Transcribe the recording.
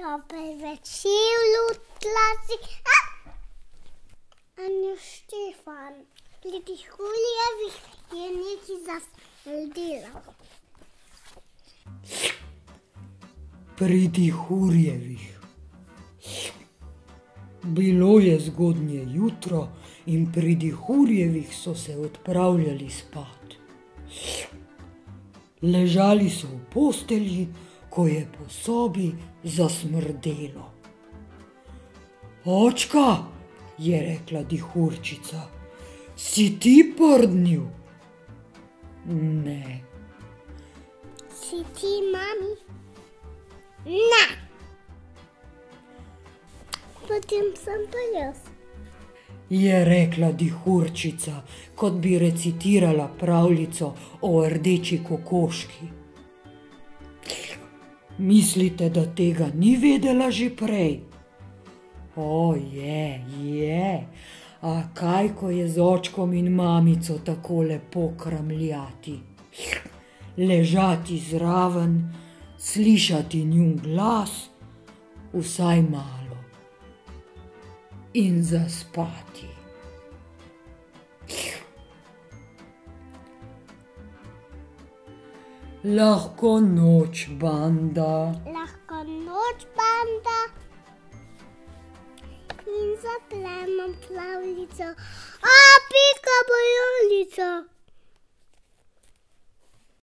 Dober večer, Lutlasi. Anja Štefan, glede Huljevih je nekaj zasledila. Pridi Hurjevih. Bilo je zgodnje jutro in pridi Hurjevih so se odpravljali spat. Ležali so v postelji, ko je po sobi zasmrdelo. Očka, je rekla dihurčica, si ti prdnil? Ne, Si ti, mami? Ne. Potem sem pa jaz. je rekla dihurčica, kot bi recitirala pravljico o rdeči kokoški. Mislite, da tega ni vedela že prej? O, je, je. A kaj, ko je z očkom in mamico tako lepo kramljati, ležati zraven, slišati njun glas, vsaj malo, in zaspati. Lahko noč, banda. Lahko noč banda. In zaplemo pravljico. A, pika bojolica.